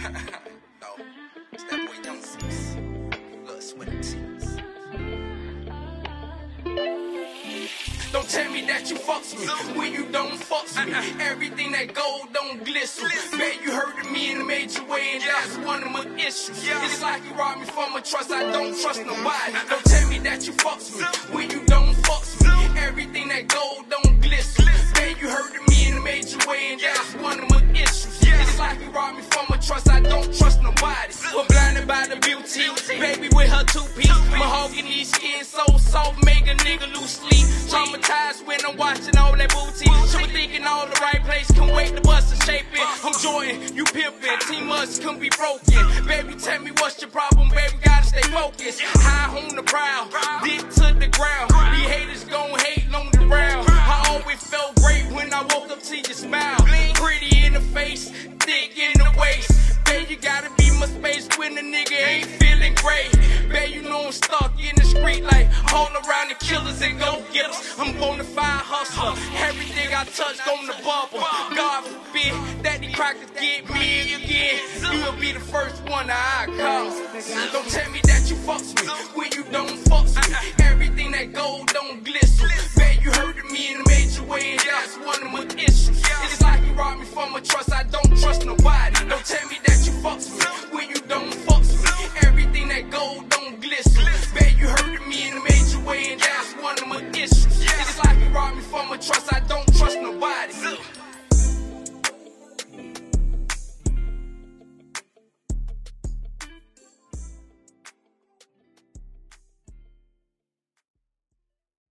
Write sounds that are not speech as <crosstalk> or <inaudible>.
<laughs> no, it's that boy Young Zues. Blood, sweat, tears. Don't tell me that you fucks me when you don't fucks me. Uh-huh. Everything that gold don't glisten. Man, you hurted me in a major way, and that's one of my issues. It's like you robbed me from a trust. I don't trust mm-hmm. nobody. Uh-huh. Don't tell me that you fucks me trust. I don't trust nobody. We're blinded by the beauty, baby with her two piece. Mahogany skin so soft, make a nigga lose sleep. Traumatized when I'm watching all that booty. She was thinking all the right place, can wait to bust and shape it. I'm Jordan, you pimpin', team us can be broken. Baby, tell me what's your problem, baby, gotta stay focused. High on the prowl, dick to the ground. When the nigga ain't feeling great. Babe, you know I'm stuck in the street like all around the killers and go getters. I'm bona fide hustler. Everything I touch on the bubble. God forbid that the crackers get me again. You'll be the first one I call. Don't tell me that you fucks me when you